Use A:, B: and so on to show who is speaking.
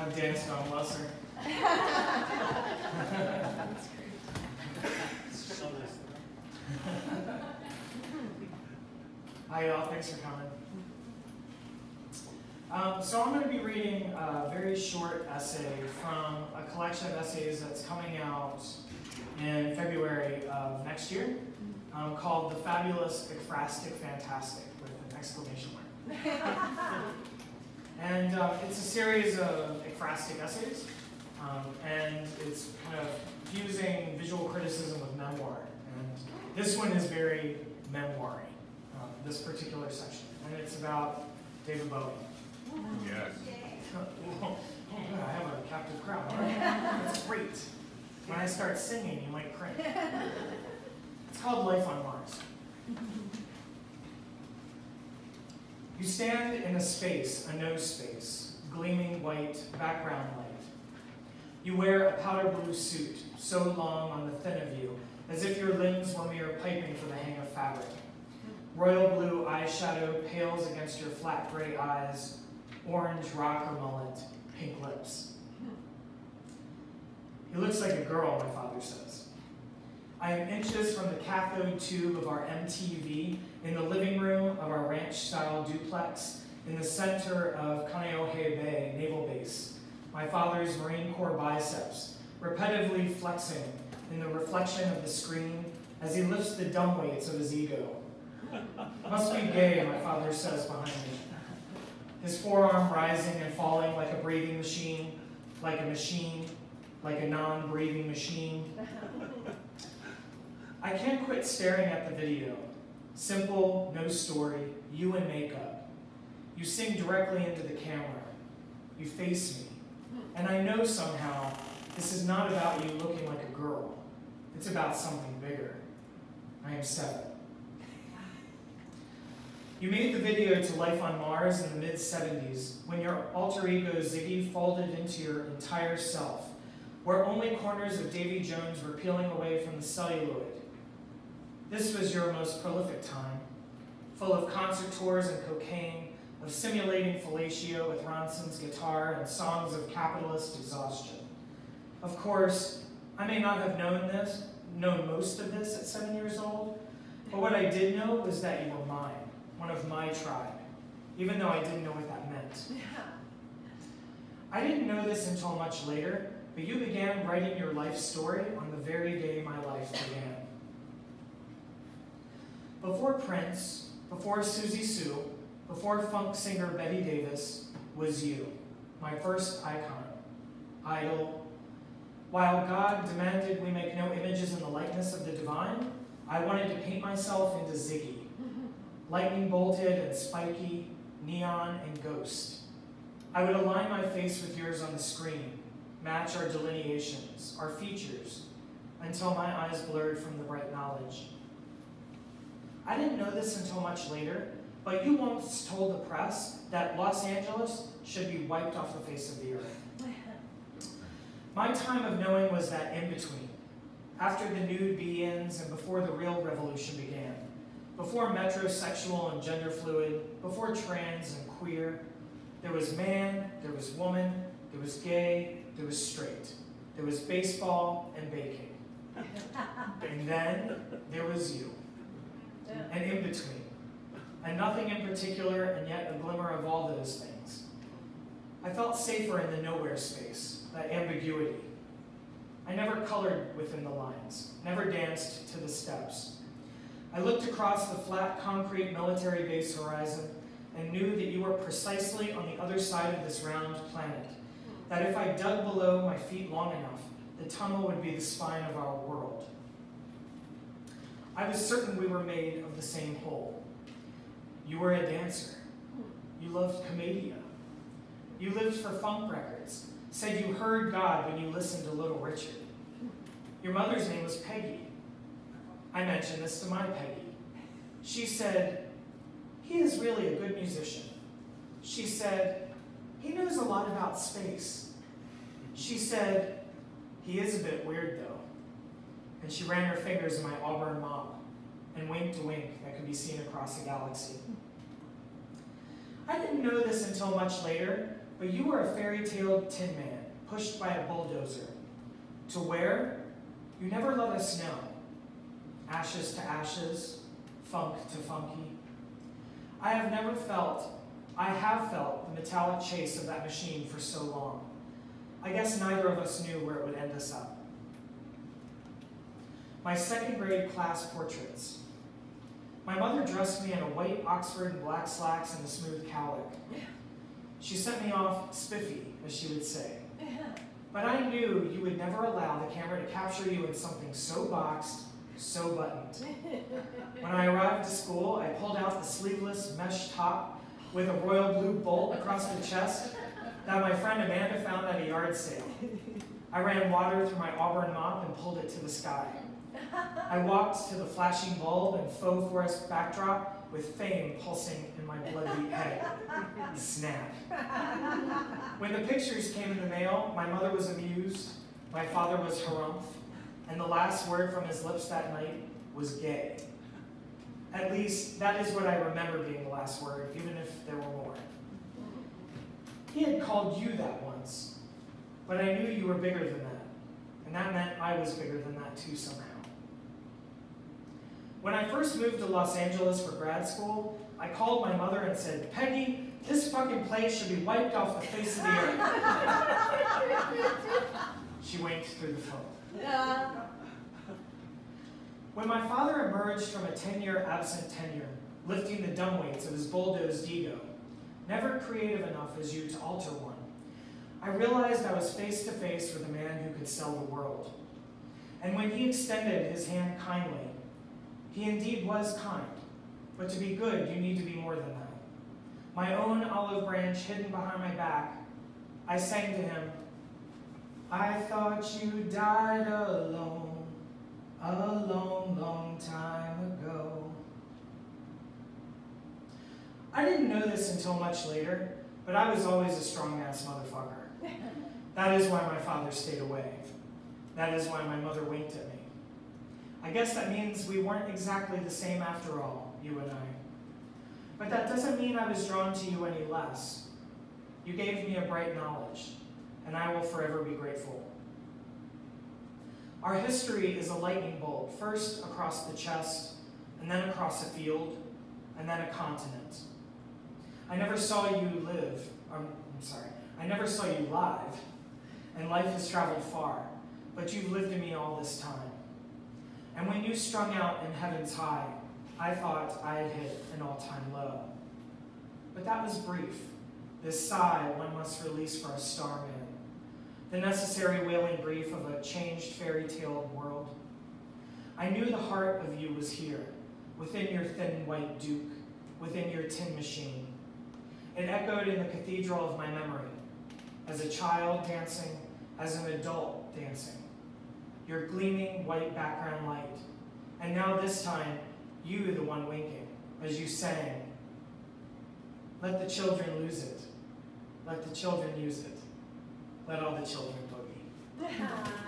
A: I've danced on Lesser. Hi, y'all. Thanks for coming. Um, so I'm going to be reading a very short essay from a collection of essays that's coming out in February of next year um, called The Fabulous Ekphrastic Fantastic with an exclamation mark. and um, it's a series of ekphrastic essays um, and it's kind of fusing visual criticism with memoir. And this one is very memoir um, this particular section. And it's about David Bowie.
B: Yes.
A: Oh, good, I have a captive crowd. Right. That's great. When I start singing, you might cringe. It's called Life on Mars. You stand in a space, a no space, gleaming white background light. You wear a powder blue suit, so long on the thin of you, as if your limbs were mere piping for the hang of fabric. Royal blue eyeshadow pales against your flat gray eyes, orange rocker mullet, pink lips. He looks like a girl, my father says. I am inches from the cathode tube of our MTV in the living room of our ranch-style duplex in the center of Kaneohe Bay Naval Base, my father's Marine Corps biceps, repetitively flexing in the reflection of the screen as he lifts the dumb weights of his ego. Must be gay, my father says behind me. His forearm rising and falling like a breathing machine, like a machine, like a non-breathing machine. I can't quit staring at the video. Simple, no story, you in makeup. You sing directly into the camera. You face me. And I know somehow this is not about you looking like a girl. It's about something bigger. I am seven. You made the video to Life on Mars in the mid-70s when your alter ego Ziggy folded into your entire self, where only corners of Davy Jones were peeling away from the celluloid. This was your most prolific time, full of concert tours and cocaine, of simulating fellatio with Ronson's guitar and songs of capitalist exhaustion. Of course, I may not have known this, known most of this at seven years old, but what I did know was that you were mine one of my tribe, even though I didn't know what that meant. I didn't know this until much later, but you began writing your life story on the very day my life began. Before Prince, before Siouxsie Sioux, before funk singer Betty Davis, was you, my first icon, idol. While God demanded we make no images in the likeness of the divine, I wanted to paint myself into Ziggy, lightning bolted and spiky, neon and ghost. I would align my face with yours on the screen, match our delineations, our features, until my eyes blurred from the bright knowledge. I didn't know this until much later, but you once told the press that Los Angeles should be wiped off the face of the earth. My time of knowing was that in-between, after the nude be-ins and before the real revolution began before metrosexual and gender fluid, before trans and queer, there was man, there was woman, there was gay, there was straight. There was baseball and baking. and then there was you. And in between. And nothing in particular, and yet a glimmer of all those things. I felt safer in the nowhere space, that ambiguity. I never colored within the lines, never danced to the steps. I looked across the flat concrete military base horizon and knew that you were precisely on the other side of this round planet. That if I dug below my feet long enough, the tunnel would be the spine of our world. I was certain we were made of the same whole. You were a dancer. You loved commedia. You lived for funk records, said you heard God when you listened to Little Richard. Your mother's name was Peggy. I mentioned this to my Peggy. She said, he is really a good musician. She said, he knows a lot about space. She said, he is a bit weird though. And she ran her fingers in my auburn mop and winked a wink that could be seen across the galaxy. I didn't know this until much later, but you were a fairy-tale tin man, pushed by a bulldozer. To where? You never let us know. Ashes to ashes, funk to funky. I have never felt, I have felt the metallic chase of that machine for so long. I guess neither of us knew where it would end us up. My second grade class portraits. My mother dressed me in a white Oxford and black slacks and a smooth cowlick. She sent me off spiffy, as she would say. But I knew you would never allow the camera to capture you in something so boxed, so buttoned. When I arrived to school, I pulled out the sleeveless mesh top with a royal blue bolt across the chest that my friend Amanda found at a yard sale. I ran water through my auburn mop and pulled it to the sky. I walked to the flashing bulb and faux forest backdrop with fame pulsing in my bloody head. Snap. When the pictures came in the mail, my mother was amused, my father was harumph, and the last word from his lips that night was gay. At least, that is what I remember being the last word, even if there were more. He had called you that once, but I knew you were bigger than that, and that meant I was bigger than that too somehow. When I first moved to Los Angeles for grad school, I called my mother and said, Peggy, this fucking place should be wiped off the face of the earth. she winked through the phone. When my father emerged from a 10-year absent tenure, lifting the dumb weights of his bulldozed ego, never creative enough as you to alter one, I realized I was face to face with a man who could sell the world. And when he extended his hand kindly, he indeed was kind, but to be good, you need to be more than that. My own olive branch hidden behind my back, I sang to him, I thought you died alone a long, long time ago. I didn't know this until much later, but I was always a strong-ass motherfucker. That is why my father stayed away. That is why my mother winked at me. I guess that means we weren't exactly the same after all, you and I. But that doesn't mean I was drawn to you any less. You gave me a bright knowledge, and I will forever be grateful. Our history is a lightning bolt, first across the chest, and then across a field, and then a continent. I never saw you live, um, I'm sorry, I never saw you live, and life has traveled far, but you've lived in me all this time. And when you strung out in heaven's high, I thought I had hit an all-time low. But that was brief, this sigh one must release for a starman, the necessary wailing grief of a changed fairy tale world. I knew the heart of you was here, within your thin white duke, within your tin machine. It echoed in the cathedral of my memory, as a child dancing, as an adult dancing your gleaming white background light. And now this time, you the one winking, as you sang, let the children lose it. Let the children use it. Let all the children boogie.